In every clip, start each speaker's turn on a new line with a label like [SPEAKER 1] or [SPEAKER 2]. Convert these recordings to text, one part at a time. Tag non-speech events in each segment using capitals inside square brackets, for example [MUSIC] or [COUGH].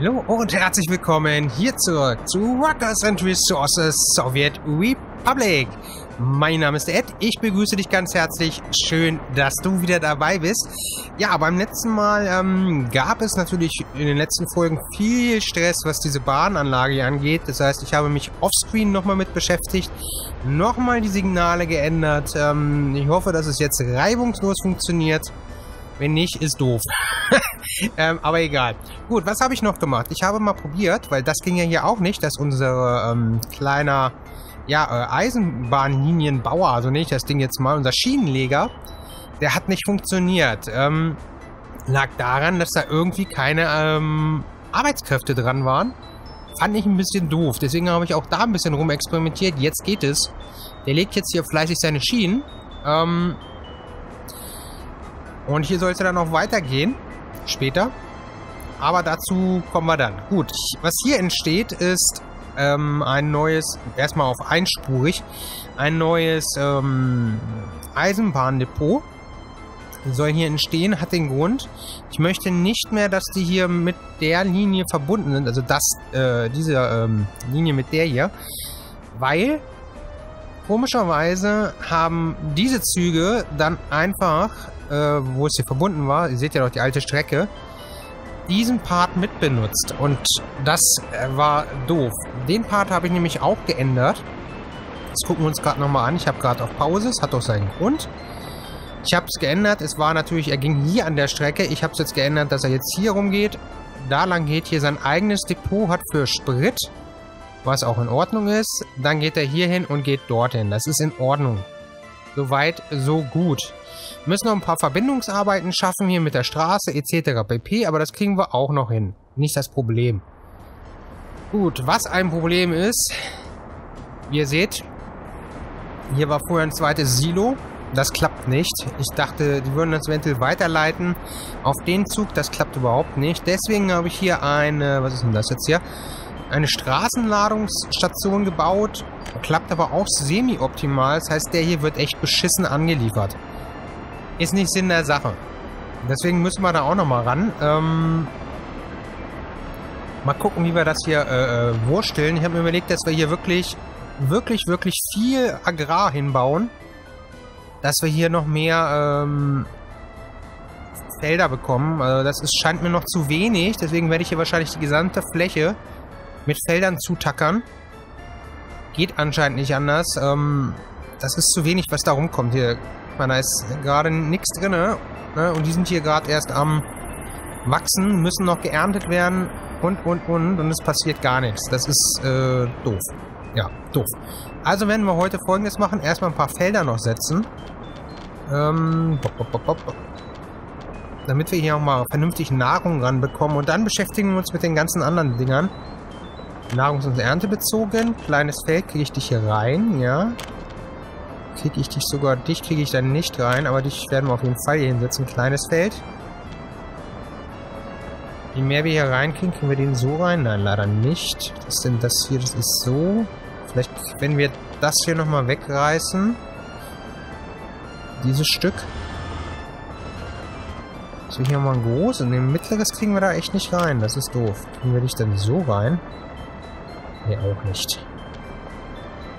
[SPEAKER 1] Hallo und herzlich willkommen hier zurück zu Rockers and Resources Soviet Republic. Mein Name ist Ed, ich begrüße dich ganz herzlich. Schön, dass du wieder dabei bist. Ja, beim letzten Mal ähm, gab es natürlich in den letzten Folgen viel Stress, was diese Bahnanlage hier angeht. Das heißt, ich habe mich offscreen nochmal mit beschäftigt, nochmal die Signale geändert. Ähm, ich hoffe, dass es jetzt reibungslos funktioniert. Wenn nicht, ist doof. [LAUGHS] ähm, aber egal. Gut, was habe ich noch gemacht? Ich habe mal probiert, weil das ging ja hier auch nicht, dass unser ähm, kleiner ja, äh, Eisenbahnlinienbauer, also nicht das Ding jetzt mal, unser Schienenleger, der hat nicht funktioniert. Ähm, lag daran, dass da irgendwie keine ähm, Arbeitskräfte dran waren. Fand ich ein bisschen doof. Deswegen habe ich auch da ein bisschen rumexperimentiert. Jetzt geht es. Der legt jetzt hier fleißig seine Schienen. Ähm, und hier soll es dann noch weitergehen. Später. Aber dazu kommen wir dann. Gut, was hier entsteht, ist ähm, ein neues, erstmal auf einspurig, ein neues ähm, Eisenbahndepot soll hier entstehen, hat den Grund, ich möchte nicht mehr, dass die hier mit der Linie verbunden sind, also das, äh, diese ähm, Linie mit der hier, weil komischerweise haben diese Züge dann einfach äh, wo es hier verbunden war, ihr seht ja noch die alte Strecke, diesen Part mitbenutzt. Und das äh, war doof. Den Part habe ich nämlich auch geändert. Das gucken wir uns gerade nochmal an. Ich habe gerade auf Pause. Es hat doch seinen Grund. Ich habe es geändert. Es war natürlich, er ging hier an der Strecke. Ich habe es jetzt geändert, dass er jetzt hier rumgeht. Da lang geht, hier sein eigenes Depot hat für Sprit, was auch in Ordnung ist. Dann geht er hier hin und geht dorthin. Das ist in Ordnung. Soweit, so gut. Wir müssen noch ein paar Verbindungsarbeiten schaffen hier mit der Straße etc. pp. Aber das kriegen wir auch noch hin. Nicht das Problem. Gut, was ein Problem ist, ihr seht, hier war vorher ein zweites Silo. Das klappt nicht. Ich dachte, die würden das eventuell weiterleiten auf den Zug. Das klappt überhaupt nicht. Deswegen habe ich hier eine, was ist denn das jetzt hier? Eine Straßenladungsstation gebaut. Klappt aber auch semi-optimal. Das heißt, der hier wird echt beschissen angeliefert. Ist nicht Sinn der Sache. Deswegen müssen wir da auch nochmal ran. Ähm, mal gucken, wie wir das hier äh, äh, wursteln. Ich habe mir überlegt, dass wir hier wirklich, wirklich, wirklich viel Agrar hinbauen. Dass wir hier noch mehr ähm, Felder bekommen. Also das ist, scheint mir noch zu wenig. Deswegen werde ich hier wahrscheinlich die gesamte Fläche mit Feldern zutackern. Geht anscheinend nicht anders. Ähm, das ist zu wenig, was da rumkommt hier meine, da ist gerade nichts drin. Ne? Und die sind hier gerade erst am wachsen, müssen noch geerntet werden und, und, und. Und es passiert gar nichts. Das ist äh, doof. Ja, doof. Also werden wir heute folgendes machen. Erstmal ein paar Felder noch setzen. Ähm, bop, bop, bop, damit wir hier auch mal vernünftig Nahrung ranbekommen. Und dann beschäftigen wir uns mit den ganzen anderen Dingern. Nahrungs- und Erntebezogen. Kleines Feld kriege ich dich hier rein, ja kriege ich dich sogar, dich kriege ich dann nicht rein, aber dich werden wir auf jeden Fall hier hinsetzen. Kleines Feld. Je mehr wir hier reinkriegen, kriegen wir den so rein? Nein, leider nicht. Was ist denn das hier? Das ist so. Vielleicht, wenn wir das hier nochmal wegreißen. Dieses Stück. So, hier mal ein groß. Und den mittleres kriegen wir da echt nicht rein. Das ist doof. Kriegen wir dich dann so rein? Ne, auch nicht.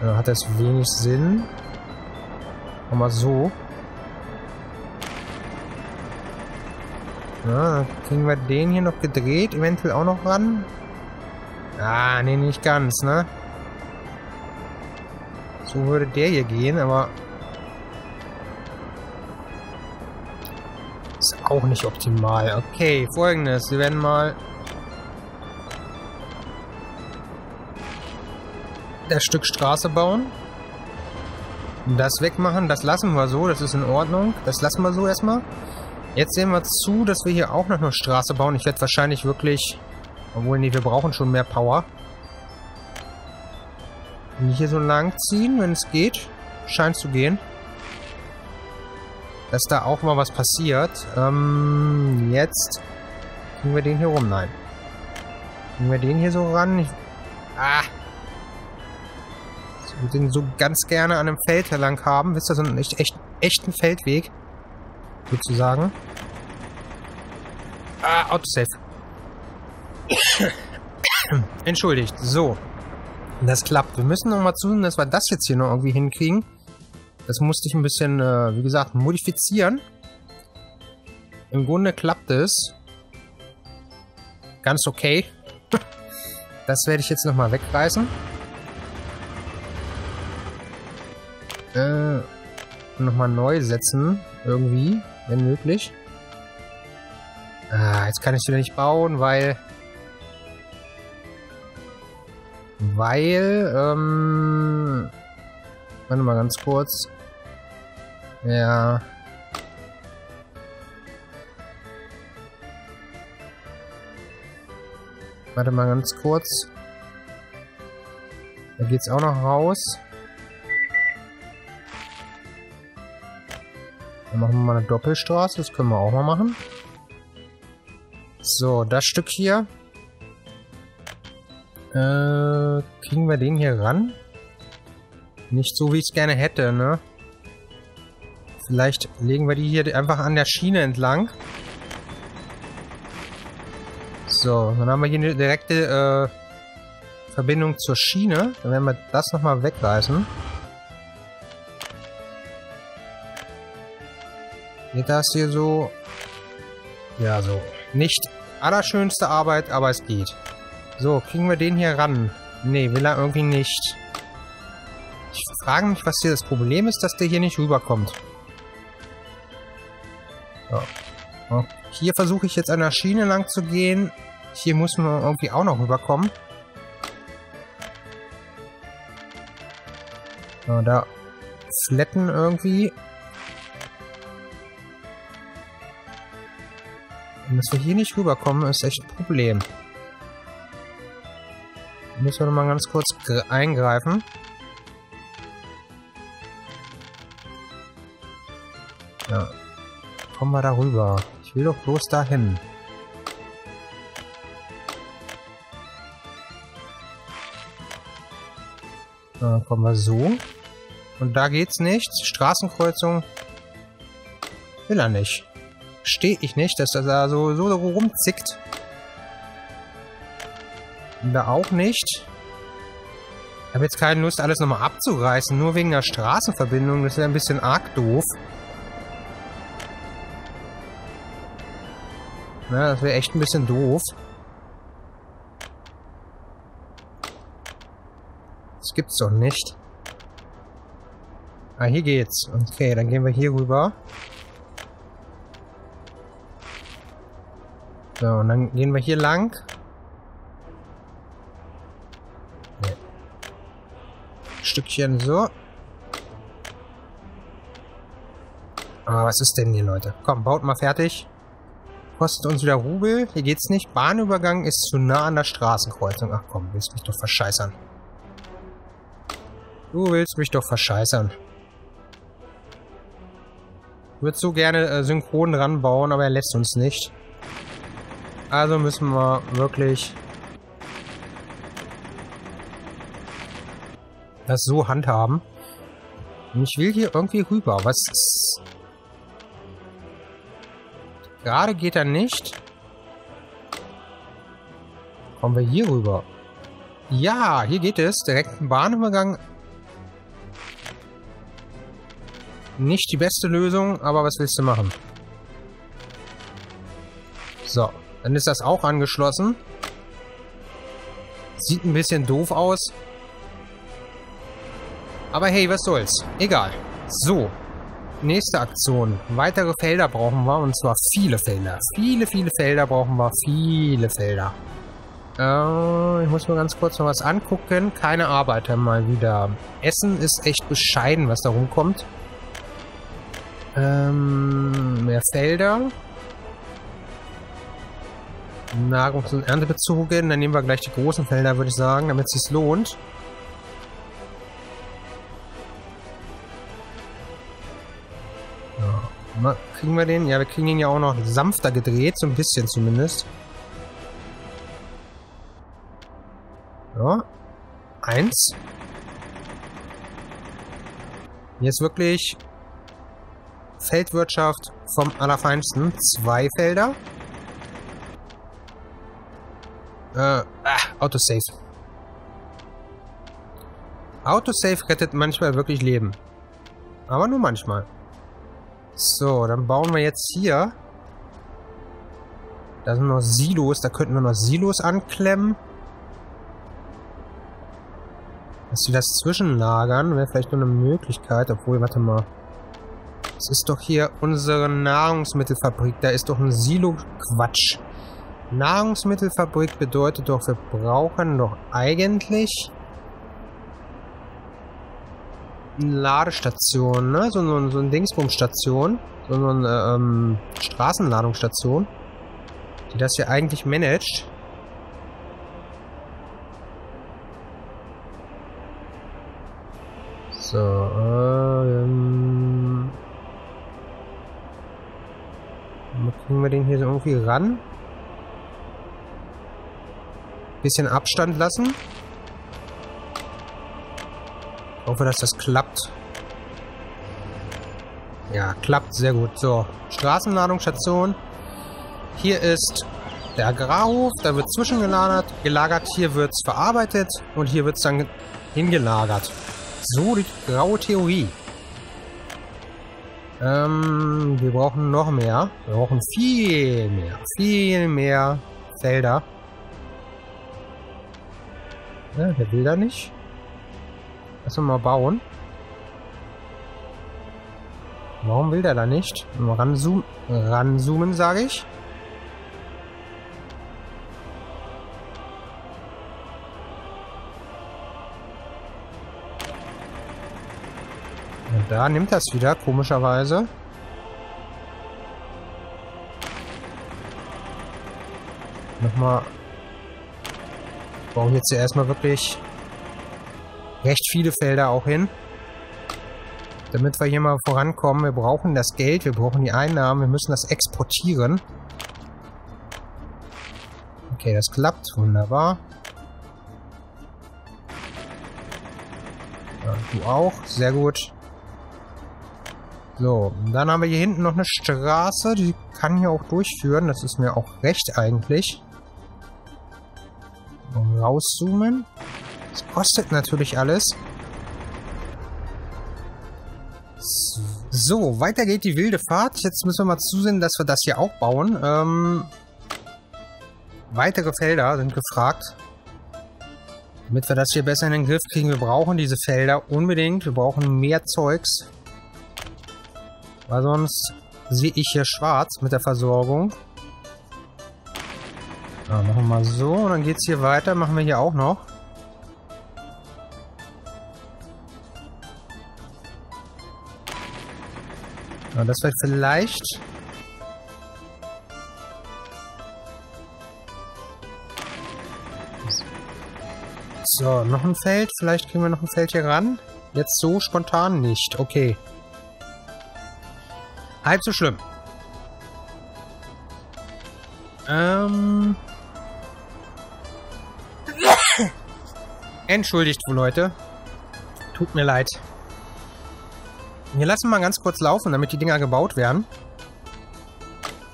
[SPEAKER 1] Äh, hat das wenig Sinn. Wir so. Ja, kriegen wir den hier noch gedreht, eventuell auch noch ran. Ah, nee, nicht ganz, ne? So würde der hier gehen, aber... Ist auch nicht optimal. Okay, folgendes. Wir werden mal... Das Stück Straße bauen. Das wegmachen, das lassen wir so, das ist in Ordnung. Das lassen wir so erstmal. Jetzt sehen wir zu, dass wir hier auch noch eine Straße bauen. Ich werde wahrscheinlich wirklich... Obwohl, nee, wir brauchen schon mehr Power. Und hier so lang ziehen, wenn es geht. Scheint zu gehen. Dass da auch mal was passiert. Ähm, jetzt... Kriegen wir den hier rum? Nein. Kriegen wir den hier so ran? Ich, ah! Den so ganz gerne an einem Feld lang haben. Wisst ihr, so einen echt, echt, echten Feldweg. Sozusagen. Ah, Autosave. [COUGHS] Entschuldigt. So. Das klappt. Wir müssen noch mal zusehen, dass wir das jetzt hier noch irgendwie hinkriegen. Das musste ich ein bisschen, äh, wie gesagt, modifizieren. Im Grunde klappt es. Ganz okay. Das werde ich jetzt nochmal wegreißen. Nochmal neu setzen. Irgendwie, wenn möglich. Ah, jetzt kann ich es wieder nicht bauen, weil... Weil, ähm... Warte mal ganz kurz. Ja... Warte mal ganz kurz. Da geht's auch noch raus. Dann machen wir mal eine Doppelstraße. Das können wir auch mal machen. So, das Stück hier. Äh, kriegen wir den hier ran? Nicht so, wie ich es gerne hätte, ne? Vielleicht legen wir die hier einfach an der Schiene entlang. So, dann haben wir hier eine direkte äh, Verbindung zur Schiene. Dann werden wir das nochmal wegreißen. Geht das hier so? Ja, so. Nicht allerschönste Arbeit, aber es geht. So, kriegen wir den hier ran? Nee, will er irgendwie nicht. Ich frage mich, was hier das Problem ist, dass der hier nicht rüberkommt. So. Hier versuche ich jetzt an der Schiene lang zu gehen. Hier muss man irgendwie auch noch rüberkommen. Da flatten irgendwie. Und dass wir hier nicht rüberkommen, ist echt ein Problem. Müssen wir nochmal ganz kurz eingreifen. Ja. Kommen wir da rüber. Ich will doch bloß dahin. Dann kommen wir so. Und da geht's nicht. Straßenkreuzung will er nicht. Stehe ich nicht, dass er da so, so rumzickt. Und da auch nicht. Ich habe jetzt keine Lust, alles nochmal abzureißen, nur wegen der Straßenverbindung. Das ist ja ein bisschen arg doof. Na, das wäre echt ein bisschen doof. Das gibt's doch nicht. Ah, hier geht's. Okay, dann gehen wir hier rüber. So, und dann gehen wir hier lang. Nee. Stückchen so. Ah, was ist denn hier, Leute? Komm, baut mal fertig. Kostet uns wieder Rubel. Hier geht's nicht. Bahnübergang ist zu nah an der Straßenkreuzung. Ach komm, willst mich doch verscheißern. Du willst mich doch verscheißern. Ich würde so gerne äh, synchron ranbauen, aber er lässt uns nicht. Also müssen wir wirklich das so handhaben. Und ich will hier irgendwie rüber. Was ist... Gerade geht er nicht. Kommen wir hier rüber. Ja, hier geht es. Direkt ein Bahnübergang Nicht die beste Lösung, aber was willst du machen? So, dann ist das auch angeschlossen. Sieht ein bisschen doof aus. Aber hey, was soll's. Egal. So, nächste Aktion. Weitere Felder brauchen wir, und zwar viele Felder. Viele, viele Felder brauchen wir. Viele Felder. Äh, ich muss mir ganz kurz noch was angucken. Keine Arbeiter mal wieder. Essen ist echt bescheiden, was da rumkommt. Ähm, mehr Felder. Nahrungs- und Erntebezogen. Dann nehmen wir gleich die großen Felder, würde ich sagen, damit es sich lohnt. Ja. Kriegen wir den? Ja, wir kriegen ihn ja auch noch sanfter gedreht, so ein bisschen zumindest. Ja. Eins. Ist wirklich Feldwirtschaft vom Allerfeinsten. Zwei Felder. Äh, ah, Autosave. Autosave rettet manchmal wirklich Leben. Aber nur manchmal. So, dann bauen wir jetzt hier. Da sind noch Silos. Da könnten wir noch Silos anklemmen. Dass sie das zwischenlagern, wäre vielleicht nur eine Möglichkeit. Obwohl, warte mal. Das ist doch hier unsere Nahrungsmittelfabrik. Da ist doch ein Silo. Nahrungsmittelfabrik bedeutet doch, wir brauchen doch eigentlich eine Ladestation, ne? So, so, so eine Dingsbumstation. So eine ähm, Straßenladungsstation. Die das hier eigentlich managt. So, ähm... Kriegen wir den hier so irgendwie ran? Bisschen Abstand lassen. Ich hoffe, dass das klappt. Ja, klappt sehr gut. So, Straßenladungsstation. Hier ist der Agrarhof, da wird zwischengelagert, gelagert, hier wird es verarbeitet und hier wird es dann hingelagert. So die graue Theorie. Ähm, wir brauchen noch mehr. Wir brauchen viel mehr, viel mehr Felder. Ja, der will da nicht. Lass uns mal bauen. Warum will der da nicht? Mal ranzoomen, ranzoomen sage ich. Da nimmt das wieder, komischerweise. Nochmal. Brauchen jetzt hier erstmal wirklich recht viele Felder auch hin. Damit wir hier mal vorankommen. Wir brauchen das Geld, wir brauchen die Einnahmen, wir müssen das exportieren. Okay, das klappt. Wunderbar. Ja, du auch. Sehr gut. So, dann haben wir hier hinten noch eine Straße, die kann hier auch durchführen. Das ist mir auch recht eigentlich. Rauszoomen. Das kostet natürlich alles. So, weiter geht die wilde Fahrt. Jetzt müssen wir mal zusehen, dass wir das hier auch bauen. Ähm, weitere Felder sind gefragt. Damit wir das hier besser in den Griff kriegen. Wir brauchen diese Felder unbedingt. Wir brauchen mehr Zeugs. Weil sonst sehe ich hier schwarz mit der Versorgung. Ja, machen wir mal so. Und dann geht es hier weiter. Machen wir hier auch noch. Ja, das wird vielleicht... So, noch ein Feld. Vielleicht kriegen wir noch ein Feld hier ran. Jetzt so spontan nicht. Okay. Halb so schlimm. Ähm... Entschuldigt, Leute. Tut mir leid. Wir lassen mal ganz kurz laufen, damit die Dinger gebaut werden.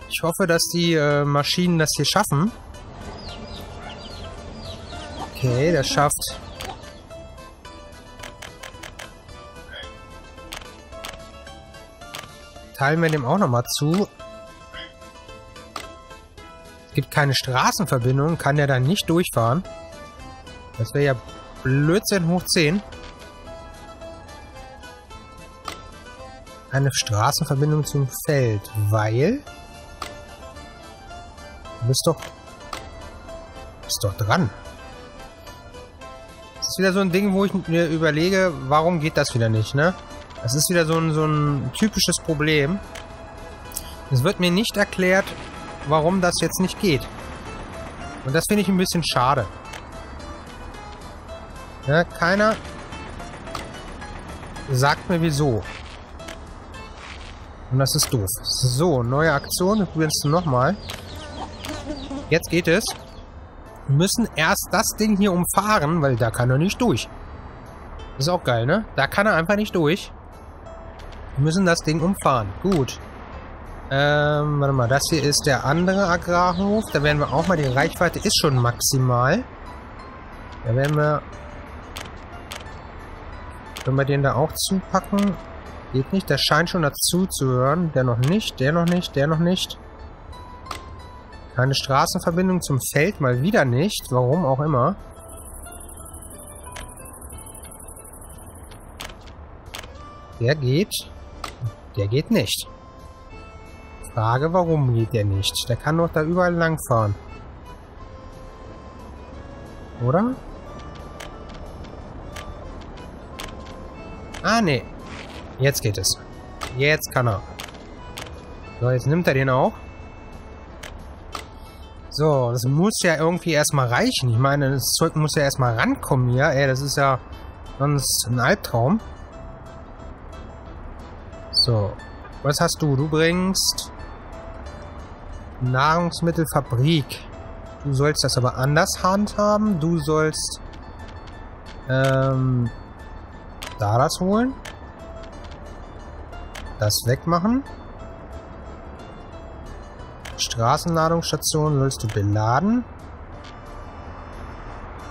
[SPEAKER 1] Ich hoffe, dass die äh, Maschinen das hier schaffen. Okay, das schafft teilen wir dem auch nochmal zu. Es gibt keine Straßenverbindung, kann der dann nicht durchfahren. Das wäre ja Blödsinn hoch 10. Eine Straßenverbindung zum Feld, weil... Du bist doch... Du bist doch dran. Das ist wieder so ein Ding, wo ich mir überlege, warum geht das wieder nicht, ne? Das ist wieder so ein, so ein typisches Problem. Es wird mir nicht erklärt, warum das jetzt nicht geht. Und das finde ich ein bisschen schade. Ja, keiner sagt mir wieso. Und das ist doof. So, neue Aktion. Wir probieren es nochmal. Jetzt geht es. Wir müssen erst das Ding hier umfahren, weil da kann er nicht durch. Ist auch geil, ne? Da kann er einfach nicht durch. Wir müssen das Ding umfahren. Gut. Ähm, warte mal, das hier ist der andere Agrarhof. Da werden wir auch mal, die Reichweite ist schon maximal. Da werden wir... Können wir den da auch zupacken? Geht nicht, der scheint schon dazu zu hören. Der noch nicht, der noch nicht, der noch nicht. Keine Straßenverbindung zum Feld, mal wieder nicht. Warum auch immer. Der geht. Der geht nicht. Frage, warum geht der nicht? Der kann doch da überall langfahren. Oder? Ah, nee. Jetzt geht es. Jetzt kann er. So, jetzt nimmt er den auch. So, das muss ja irgendwie erstmal reichen. Ich meine, das Zeug muss ja erstmal rankommen hier. Ey, das ist ja sonst ein Albtraum. So, was hast du? Du bringst Nahrungsmittelfabrik. Du sollst das aber anders handhaben. Du sollst ähm, da das holen. Das wegmachen. Straßenladungsstation sollst du beladen.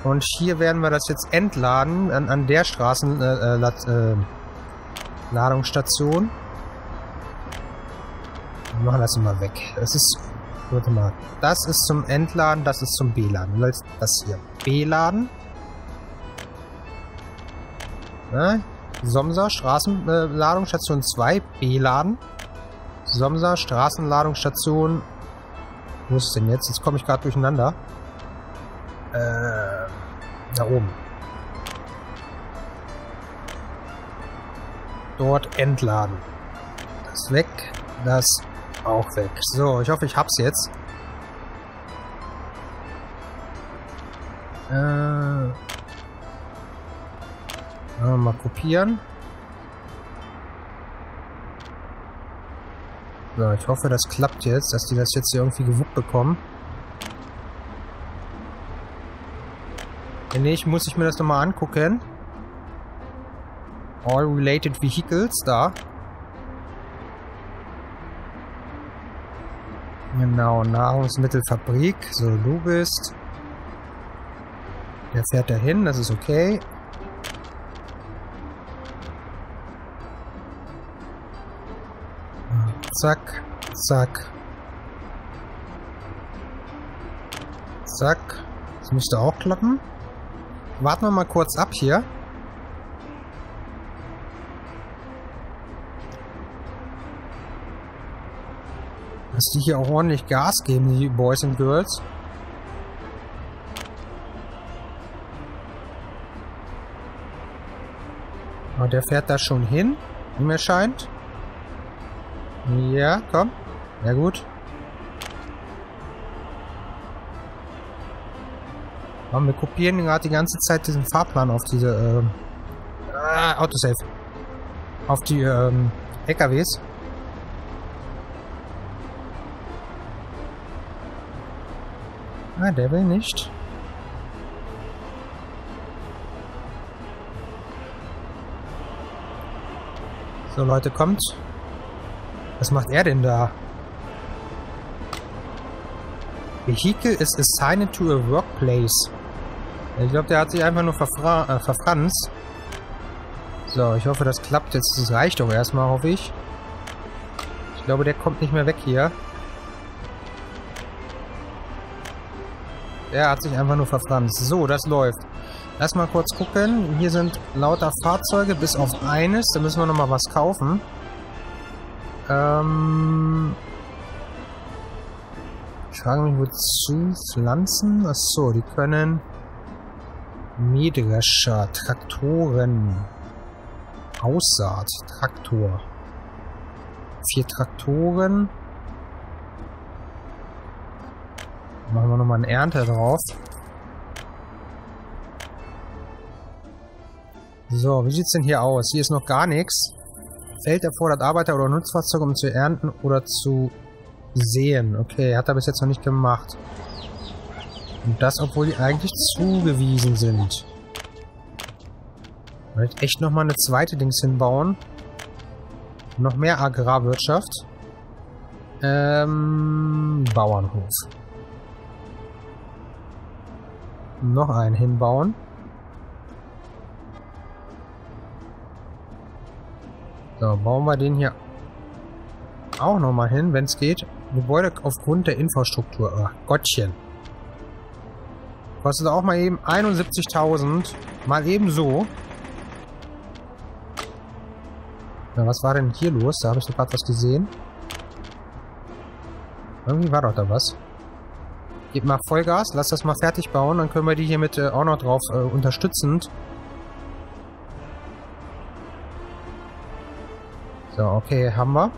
[SPEAKER 1] Und hier werden wir das jetzt entladen an, an der Straßenladungsstation. Äh, äh, wir machen das immer weg. Es ist Warte mal. Das ist zum Entladen, das ist zum Beladen. Du willst das hier beladen. Ja, Somsa, Straßenladungsstation 2, beladen. Somsa, Straßenladungsstation. Wo ist es denn jetzt? Jetzt komme ich gerade durcheinander. Äh, da oben. Dort entladen. Das weg. Das auch weg. So, ich hoffe, ich hab's jetzt. Äh, mal kopieren. So, ich hoffe, das klappt jetzt, dass die das jetzt irgendwie gewuppt bekommen. Wenn nicht, muss ich mir das nochmal angucken. All Related Vehicles, da. Genau, Nahrungsmittelfabrik. So, du bist. Der fährt dahin, das ist okay. Zack, zack. Zack. Das müsste auch klappen. Warten wir mal kurz ab hier. Dass die hier auch ordentlich Gas geben, die Boys and Girls. Aber der fährt da schon hin, wie mir scheint. Ja, komm. Ja gut. Aber wir kopieren gerade die ganze Zeit diesen Fahrplan auf diese ähm, ah, Autosave. Auf die ähm, LKWs. Ah, der will nicht. So, Leute, kommt. Was macht er denn da? Vehicle is assigned to a workplace. Ich glaube, der hat sich einfach nur verfra äh, verfranst. So, ich hoffe, das klappt jetzt. Das reicht doch erstmal, hoffe ich. Ich glaube, der kommt nicht mehr weg hier. Der hat sich einfach nur verfranst. So, das läuft. Lass mal kurz gucken. Hier sind lauter Fahrzeuge, bis auf eines. Da müssen wir nochmal was kaufen. Ähm... Ich frage mich, wozu Pflanzen? Achso, die können... Mähdrescher, Traktoren, Aussaat, Traktor. Vier Traktoren. Machen wir nochmal eine Ernte drauf. So, wie sieht's denn hier aus? Hier ist noch gar nichts. Feld erfordert Arbeiter oder Nutzfahrzeuge, um zu ernten oder zu sehen. Okay, hat er bis jetzt noch nicht gemacht. Und das, obwohl die eigentlich zugewiesen sind. Vielleicht echt nochmal eine zweite Dings hinbauen. Noch mehr Agrarwirtschaft. Ähm, Bauernhof. Noch einen hinbauen. So, bauen wir den hier auch nochmal hin, wenn es geht. Gebäude aufgrund der Infrastruktur. Ach, Gottchen. Kostet auch mal eben 71.000. Mal eben so. Ja, was war denn hier los? Da habe ich doch gerade was gesehen. Irgendwie war doch da was. Gebt mal Vollgas, lass das mal fertig bauen, dann können wir die hiermit äh, auch noch drauf äh, unterstützend. So, okay, haben wir.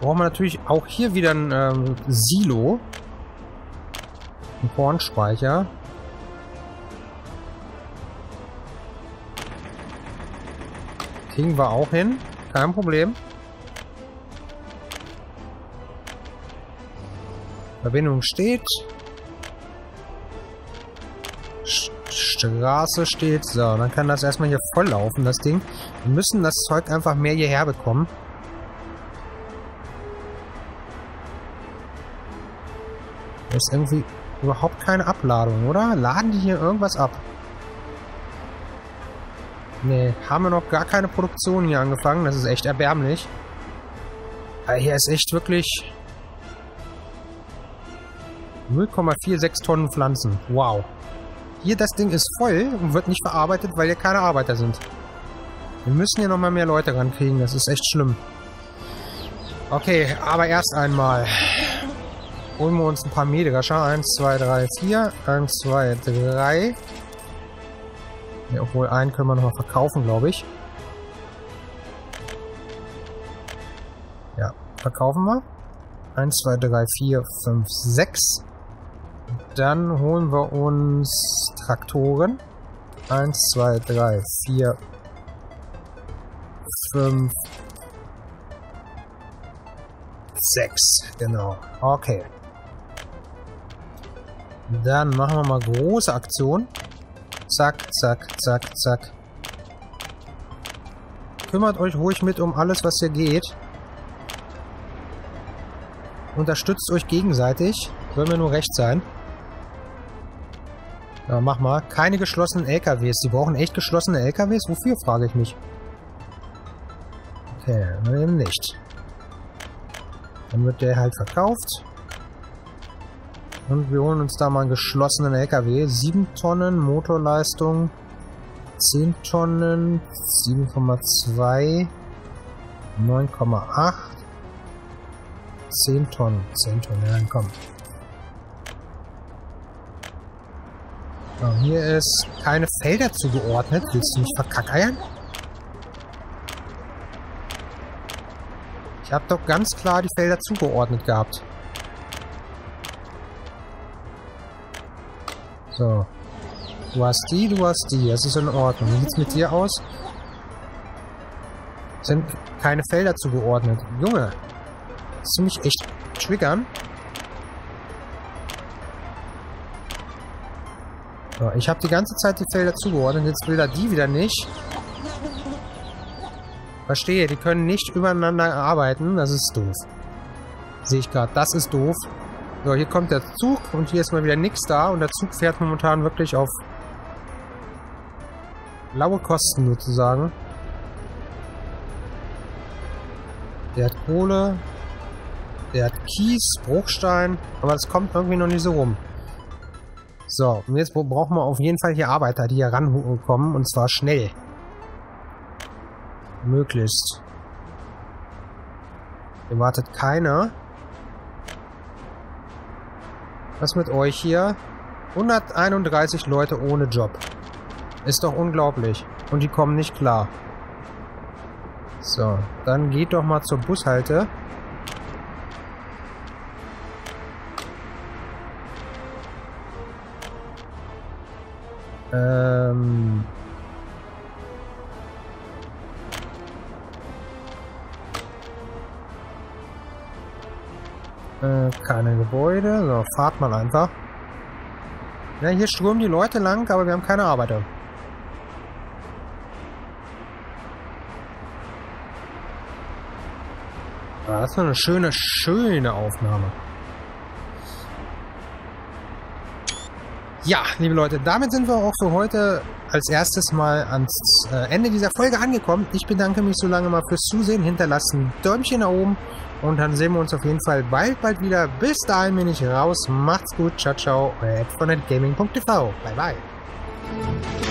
[SPEAKER 1] Brauchen wir natürlich auch hier wieder ein ähm, Silo. Ein Kornspeicher. Kriegen wir auch hin. Kein Problem. Verbindung steht. Straße steht. So, dann kann das erstmal hier voll laufen, das Ding. Wir müssen das Zeug einfach mehr hierher bekommen. Da ist irgendwie überhaupt keine Abladung, oder? Laden die hier irgendwas ab? Nee, haben wir noch gar keine Produktion hier angefangen. Das ist echt erbärmlich. Aber hier ist echt wirklich 0,46 Tonnen Pflanzen. Wow. Hier, das Ding ist voll und wird nicht verarbeitet, weil hier keine Arbeiter sind. Wir müssen hier nochmal mehr Leute rankriegen. Das ist echt schlimm. Okay, aber erst einmal holen wir uns ein paar Mähdrescher. 1, 2, 3, 4. 1, 2, 3. Ja, obwohl, einen können wir noch mal verkaufen, glaube ich. Ja, verkaufen wir. 1, 2, 3, 4, 5, 6. Dann holen wir uns Traktoren. 1, 2, 3, 4, 5, 6. Genau. Okay. Dann machen wir mal große Aktion. Zack, zack, zack, zack. Kümmert euch ruhig mit um alles, was hier geht. Unterstützt euch gegenseitig. Soll mir nur recht sein. Ja, mach mal. Keine geschlossenen LKWs. Die brauchen echt geschlossene LKWs? Wofür, frage ich mich. Okay, dann eben nicht. Dann wird der halt verkauft. Und wir holen uns da mal einen geschlossenen LKW. 7 Tonnen Motorleistung. 10 Tonnen. 7,2. 9,8. 10 Tonnen. 10 Tonnen, ja, dann komm. So, hier ist keine Felder zugeordnet. Willst du mich verkackeiern? Ich habe doch ganz klar die Felder zugeordnet gehabt. So. Du hast die, du hast die. Das ist in Ordnung. Wie sieht's mit dir aus? Sind keine Felder zugeordnet. Junge. Willst du mich echt triggern? So, ich habe die ganze Zeit die Felder zugeordnet, jetzt will er die wieder nicht. Verstehe, die können nicht übereinander arbeiten, das ist doof. Sehe ich gerade, das ist doof. So, hier kommt der Zug und hier ist mal wieder nichts da und der Zug fährt momentan wirklich auf laue Kosten sozusagen. Der hat Kohle, der hat Kies, Bruchstein, aber es kommt irgendwie noch nicht so rum. So, und jetzt brauchen wir auf jeden Fall hier Arbeiter, die hier rankommen, und zwar schnell. Möglichst. Hier wartet keiner. Was mit euch hier? 131 Leute ohne Job. Ist doch unglaublich. Und die kommen nicht klar. So, dann geht doch mal zur Bushalte. Ähm. Äh, keine Gebäude. So, fahrt mal einfach. Ja, hier strömen die Leute lang, aber wir haben keine Arbeiter. Ja, das war eine schöne, schöne Aufnahme. Ja, liebe Leute, damit sind wir auch für heute als erstes mal ans äh, Ende dieser Folge angekommen. Ich bedanke mich so lange mal fürs Zusehen. Hinterlasst ein Däumchen nach oben und dann sehen wir uns auf jeden Fall bald, bald wieder. Bis dahin bin ich raus. Macht's gut. Ciao, ciao. Euer von. Bye, bye.